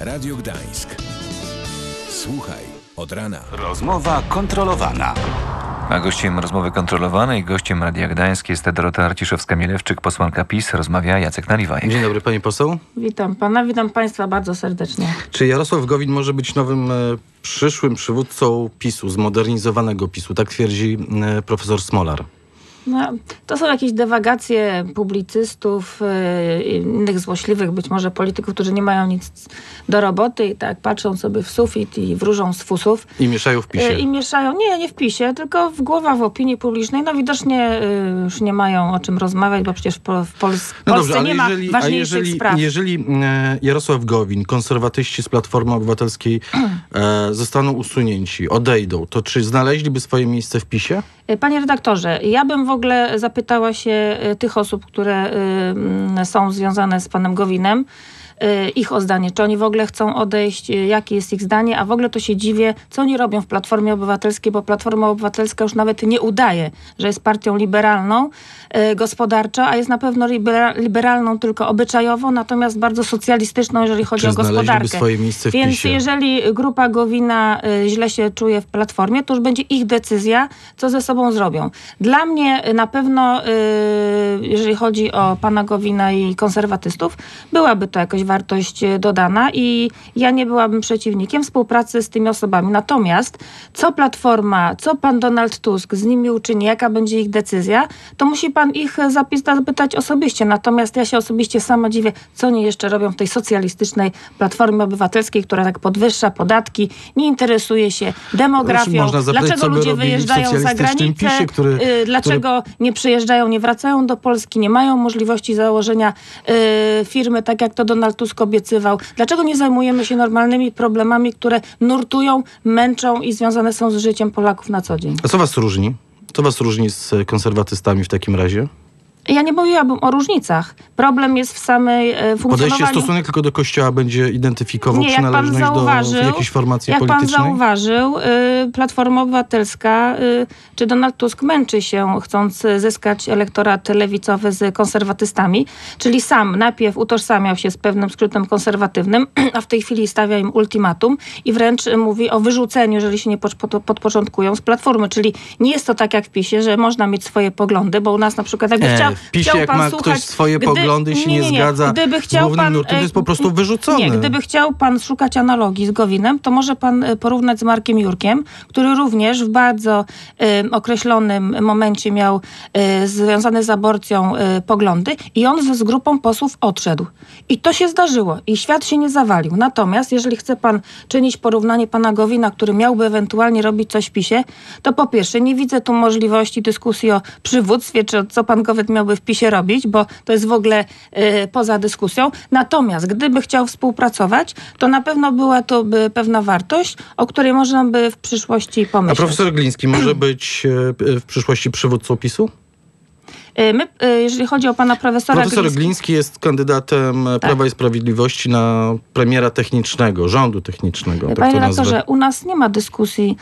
Radio Gdańsk. Słuchaj od rana. Rozmowa kontrolowana. A gościem rozmowy kontrolowanej, gościem Radia Gdańsk jest Dorota Arciszewska-Mielewczyk, posłanka PiS. Rozmawia Jacek Naliwajek. Dzień dobry pani poseł. Witam pana, witam państwa bardzo serdecznie. Czy Jarosław Gowin może być nowym e, przyszłym przywódcą PiSu, zmodernizowanego PiSu? Tak twierdzi e, profesor Smolar. No, to są jakieś dewagacje publicystów, yy, innych złośliwych być może polityków, którzy nie mają nic do roboty i tak patrzą sobie w sufit i wróżą z fusów. I mieszają w PiSie. Yy, I mieszają, nie, nie w PiSie, tylko w głowach, w opinii publicznej. No widocznie yy, już nie mają o czym rozmawiać, bo przecież w, Pol- w Pols- No Polsce dobrze, nie ma jeżeli, ważniejszych jeżeli, spraw. jeżeli e, Jarosław Gowin, konserwatyści z Platformy Obywatelskiej e, zostaną usunięci, odejdą, to czy znaleźliby swoje miejsce w PiSie? Y, Panie redaktorze, ja bym w ogóle zapytała się y, tych osób, które y, są związane z panem Gowinem, ich o zdanie, czy oni w ogóle chcą odejść, y, jakie jest ich zdanie, a w ogóle to się dziwię, co oni robią w Platformie Obywatelskiej, bo Platforma Obywatelska już nawet nie udaje, że jest partią liberalną, y, gospodarczo, a jest na pewno libera- liberalną tylko obyczajowo, natomiast bardzo socjalistyczną, jeżeli chodzi Czy o gospodarkę. swoje miejsce w Więc PiSie? jeżeli grupa Gowina y, źle się czuje w Platformie, to już będzie ich decyzja, co ze sobą zrobią. Dla mnie y, na pewno, y, jeżeli chodzi o pana Gowina i konserwatystów, byłaby to jakaś wartość y, dodana i ja nie byłabym przeciwnikiem współpracy z tymi osobami. Natomiast co Platforma, co pan Donald Tusk z nimi uczyni, jaka będzie ich decyzja, to musi pan ich zapis- zapytać osobiście. Natomiast ja się osobiście sama dziwię, co oni jeszcze robią w tej socjalistycznej Platformie Obywatelskiej, która tak podwyższa podatki, nie interesuje się demografią. Dlaczego ludzie wyjeżdżają za granicę? PiSie, który- Y, Dlaczego nie przyjeżdżają, nie wracają do Polski, nie mają możliwości założenia y, firmy, tak jak to Donald Tusk obiecywał? Dlaczego nie zajmujemy się normalnymi problemami, które nurtują, męczą i związane są z życiem Polaków na co dzień? A co was różni? Co was różni z konserwatystami w takim razie? Ja nie mówiłabym o różnicach. Problem jest w samej e, Podejście, funkcjonowaniu... stosunek tylko do Kościoła będzie identyfikował Nie, jak pan przynależność do zauważył, jakiejś formacji jak pan politycznej? zauważył, y, Platforma Obywatelska y, czy Donald Tusk męczy się, chcąc zyskać elektorat lewicowy z konserwatystami, czyli sam najpierw utożsamiał się z pewnym skrótem konserwatywnym, a w tej chwili stawia im ultimatum i wręcz mówi o wyrzuceniu, jeżeli się nie pod- pod- podporządkują z Platformy, czyli nie jest to tak jak w PiSie, że można mieć swoje poglądy, bo u nas na przykład jakby E, chciał, w PiSie jak ma słuchać, ktoś swoje gdy- poglądy się nie, nie, nie, zgadza gdyby chciał pan, nurtem, to e, jest po prostu wyrzucony. Nie, gdyby chciał pan szukać analogii z Gowinem, to może pan e, porównać z Markiem Jurkiem, który również w bardzo e, określonym momencie miał e, związane z aborcją e, poglądy i on z, z grupą posłów odszedł. I to się zdarzyło i świat się nie zawalił. Natomiast jeżeli chce pan czynić porównanie pana Gowina, który miałby ewentualnie robić coś w PiSie, to po pierwsze nie widzę tu możliwości dyskusji o przywództwie, czy co pan Gowin miałby w PiSie robić, bo to jest w ogóle e, poza dyskusją. Natomiast gdyby chciał współpracować, to na pewno była to by pewna wartość, o której można by w przyszłości A pomyśleć. profesor Gliński może być e, w przyszłości przywódcą PiSu? E, My, e, jeżeli chodzi o pana profesora Profesor Glińskiego- Gliński jest kandydatem e, Prawa i Sprawiedliwości na premiera technicznego, rządu technicznego. tak Panie to nazwę. redaktorze, u nas nie ma dyskusji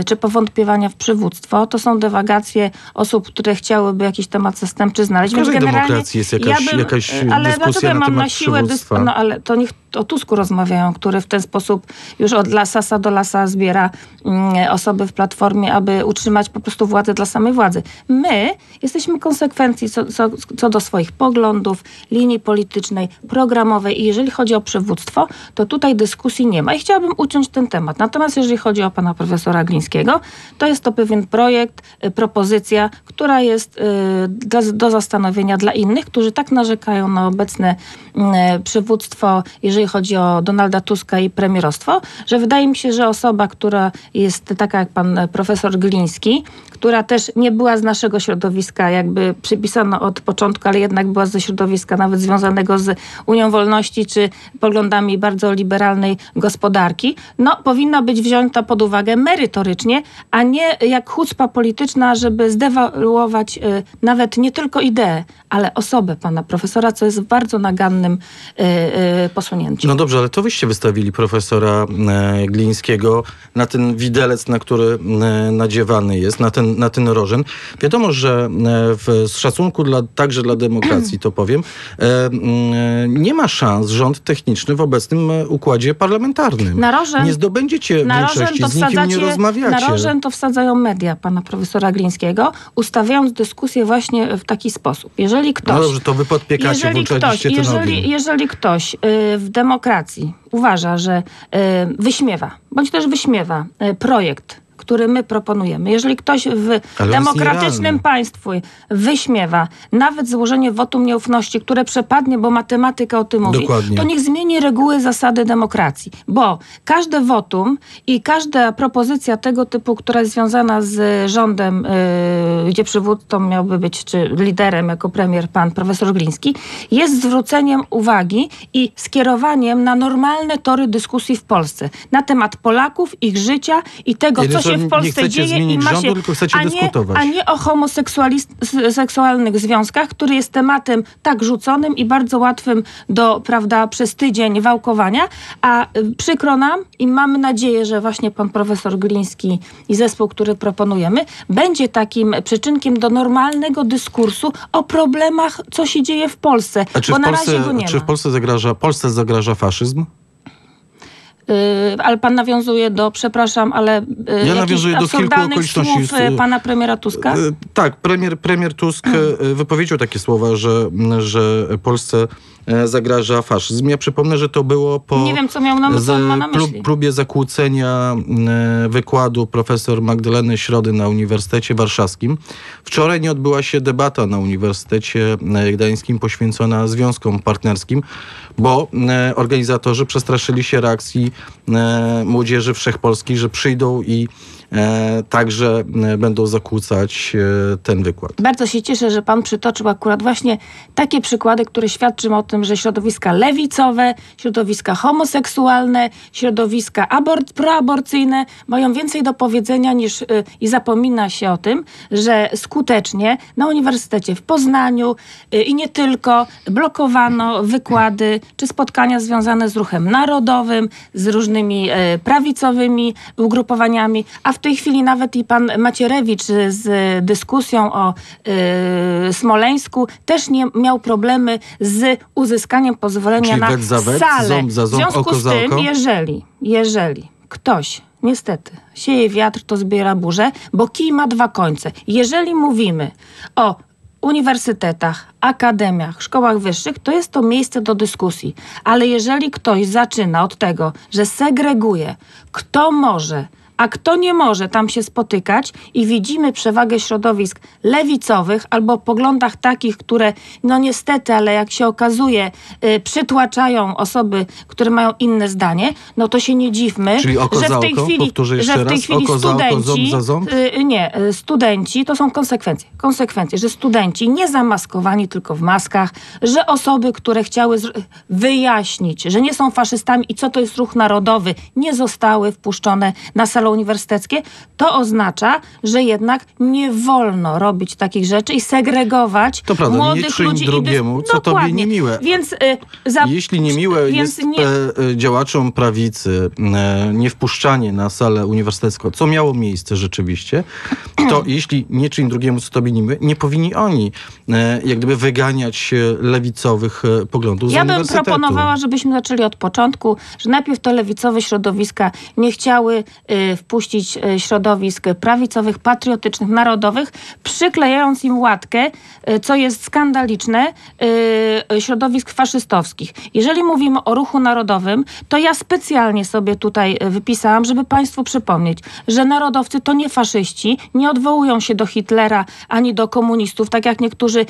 y, czy powątpiewania w przywództwo. To są dywagacje osób, które chciałyby jakiś temat zastępczy znaleźć. W każdej Więc generalnie demokracji jest jakaś- jakaś y, ale dyskusja dlaczego na mam temat na siłę dys-. No ale to niech o Tusku rozmawiają, który w ten sposób już od lasa do lasa zbiera mm, osoby w platformie, aby utrzymać po prostu władzę dla samej władzy. My jesteśmy konsekwencji co, co, co do swoich poglądów, linii politycznej, programowej i jeżeli chodzi o przywództwo, to tutaj dyskusji nie ma i chciałabym uciąć ten temat. Natomiast jeżeli chodzi o pana profesora Glińskiego, to jest to pewien projekt, y, propozycja, która jest y, do, do zastanowienia dla innych, którzy tak narzekają na obecne y, przywództwo, jeżeli chodzi o Donalda Tuska i premierostwo, że wydaje mi się, że osoba, która jest taka jak pan e, profesor Gliński, która też nie była z naszego środowiska, jakby przypisano od początku, ale jednak była ze środowiska nawet związanego z Unią Wolności czy poglądami bardzo liberalnej gospodarki, no powinna być wzięta pod uwagę merytorycznie, a nie jak chucpa polityczna, żeby zdewaluować y, nawet nie tylko ideę, ale osobę pana profesora, co jest bardzo nagannym y, y, posunięciem. No dobrze, ale to wyście wystawili profesora e, Glińskiego na ten widelec, na który e, nadziewany jest, na ten, na ten rożen. Wiadomo, że e, w z szacunku dla, także dla demokracji, to powiem, nie ma szans rząd techniczny w obecnym układzie parlamentarnym. Na rożen- nie zdobędziecie Na większości, to z nikim nie rozmawiacie. na rożen to wsadzają media pana profesora Glińskiego, ustawiając dyskusję właśnie w taki sposób. Jeżeli ktoś... No dobrze, to wy podpiekacie, jeżeli ktoś, jeżeli, jeżeli ktoś y, w demokracji uważa, że y, wyśmiewa, bądź też wyśmiewa y, projekt, który my proponujemy, jeżeli ktoś w jest demokratycznym państwu wyśmiewa nawet złożenie wotum nieufności, które przepadnie, bo matematyka o tym mówi, Dokładnie. to niech zmieni reguły zasady demokracji, bo każde wotum i każda propozycja tego typu, która jest związana z rządem, yy, gdzie przywódcą miałby być, czy liderem jako premier pan profesor Gliński, jest zwróceniem uwagi i skierowaniem na normalne tory dyskusji w Polsce na temat Polaków, ich życia i tego, Jednym co się słowem, w nie Polsce chcecie dzieje i ma rządu, się, tylko chcecie a nie, dyskutować. a nie o homoseksualnych związkach, który jest tematem tak rzuconym i bardzo łatwym do, prawda, przez tydzień wałkowania, a y, przykro nam i mamy nadzieję, że właśnie pan profesor Gliński i zespół, który proponujemy, będzie takim przyczynkiem do normalnego dyskursu o problemach, co się dzieje w Polsce, A czy bo w, na Polsce, razie go nie czy w Polsce zagraża, Polsce zagraża faszyzm? Y, ale pan nawiązuje do, przepraszam, ale y, jakichś nawiązuję do kilku okoliczności. słów y, pana premiera Tuska? Tak, premier, premier Tusk wypowiedział takie słowa, że, że Polsce e, zagraża faszyzm. Ja przypomnę, że to było po Nie wiem, co miał na, co ma na prób- myśli. próbie zakłócenia e, wykładu profesor Magdaleny Środy na Uniwersytecie Warszawskim. Wczoraj nie odbyła się debata na Uniwersytecie e, Gdańskim poświęcona związkom partnerskim, bo organizatorzy przestraszyli się reakcji młodzieży wszechpolskiej, że przyjdą i e, także e, będą zakłócać e, ten wykład. Bardzo się cieszę, że pan przytoczył akurat właśnie takie przykłady, które świadczą o tym, że środowiska lewicowe, środowiska homoseksualne, środowiska abort, proaborcyjne mają więcej do powiedzenia niż i zapomina się o tym, że skutecznie na Uniwersytecie w Poznaniu i nie tylko blokowano wykłady czy spotkania związane z ruchem narodowym, z różnymi e, prawicowymi ugrupowaniami, a w tej chwili nawet i pan Macierewicz y, z dyskusją o y, Smoleńsku też nie miał problemy z uzyskaniem pozwolenia Czyli na wet za wet, salę. ząb za ząb, w związku oko z za tym, oko? jeżeli, jeżeli ktoś Niestety, sieje wiatr, to zbiera burzę, bo kij ma dwa końce. Jeżeli mówimy o uniwersytetach, akademiach, szkołach wyższych, to jest to miejsce do dyskusji. Ale jeżeli ktoś zaczyna od tego, że segreguje, kto może, a kto nie może tam się spotykać i widzimy przewagę środowisk lewicowych albo poglądach takich, które no niestety, ale jak się okazuje, y, przytłaczają osoby, które mają inne zdanie, no to się nie dziwmy, Czyli oko że w tej oko? chwili, że w tej raz. chwili za oko, studenci, ząb y, nie, y, studenci to są konsekwencje. Konsekwencje, że studenci nie zamaskowani tylko w maskach, że osoby, które chciały wyjaśnić, że nie są faszystami i co to jest ruch narodowy, nie zostały wpuszczone na sale uniwersyteckie, to oznacza, że jednak nie wolno robić takich rzeczy i segregować To prawda, nie młodych czyń ludzi. drugiemu, co tobie Dokładnie. niemiłe. Więc y, za... Jeśli niemiłe więc jest nie- e, e, działaczom prawicy e, niewpuszczanie na salę uniwersytecką, co miało miejsce rzeczywiście, to jeśli nie czyń drugiemu, co tobie niemiłe, nie powinni oni e, jak gdyby wyganiać lewicowych poglądów z Ja bym uniwersytetu. proponowała, żebyśmy zaczęli od początku, że najpierw te lewicowe środowiska nie chciały y, wpuścić y, środowisk prawicowych, patriotycznych, narodowych, przyklejając im łatkę, y, co jest skandaliczne, y, środowisk faszystowskich. Jeżeli mówimy o ruchu narodowym, to ja specjalnie sobie tutaj wypisałam, żeby Państwu przypomnieć, że narodowcy to nie faszyści, nie odwołują się do Hitlera ani do komunistów, tak jak niektórzy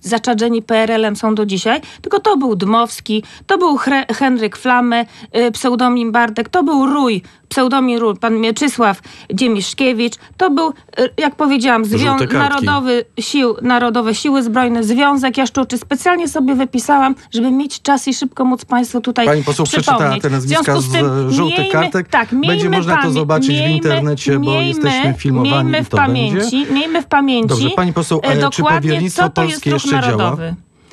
zaczadzeni PRL-em są do dzisiaj, tylko to był Dmowski, to był Henryk Flamme, pseudonim Bardek, to był Rój, pseudonim Rój, pan Mieczysław Dziemiszkiewicz, to był, y, jak powiedziałam, zwią-. Narodowy Sił, Narodowe Siły Zbrojne, Związek Jaszczuczy. Specjalnie sobie wypisałam, żeby mieć czas i szybko móc Państwu tutaj Pani poseł przypomnieć. te nazwiska W z, tym e, żółtych miejmy- kartek. Tak, Będzie miejmy można to zobaczyć w miejmy- internecie, bo jesteśmy filmowani Miejmy w pamięci, będzie. miejmy w pamięci Dobrze, pani poseł, e, czy dokładnie, powiernictwo co to jest polskie jeszcze działa?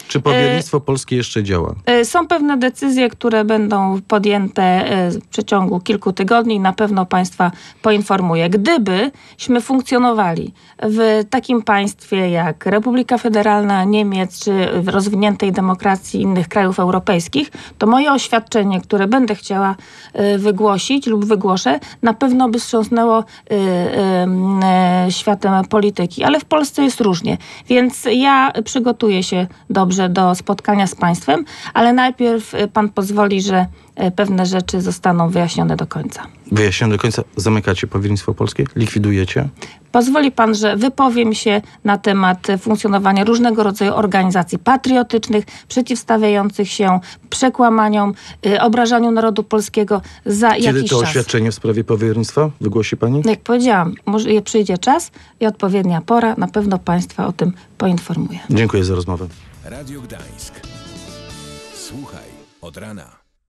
Czy powiernictwo polskie jeszcze działa? E, Są pewne decyzje, które będą podjęte e, w przeciągu kilku tygodni i na pewno Państwa poinformuję. Gdybyśmy funkcjonowali w takim państwie jak Republika Federalna Niemiec czy w rozwiniętej demokracji innych krajów europejskich, to moje oświadczenie, które będę chciała e, wygłosić lub wygłoszę, na pewno by wstrząsnęło e, e, e, światem polityki. Ale w Polsce jest różnie. Więc ja przygotuję się dobrze do spotkania z Państwem, ale najpierw e, Pan pozwoli, że e, pewne rzeczy zostaną wyjaśnione do końca. Wyjaśnione do końca. Zamykacie powiernictwo polskie? Likwidujecie? Pozwoli pan, że wypowiem się na temat funkcjonowania różnego rodzaju organizacji patriotycznych, przeciwstawiających się przekłamaniom, y, obrażaniu narodu polskiego za Kiedy jakiś to czas. oświadczenie w sprawie powiernictwa wygłosi pani? Jak powiedziałam, może przyjdzie czas i odpowiednia pora. Na pewno państwa o tym poinformuję. Dziękuję za rozmowę. Radio Gdańsk. Słuchaj od rana.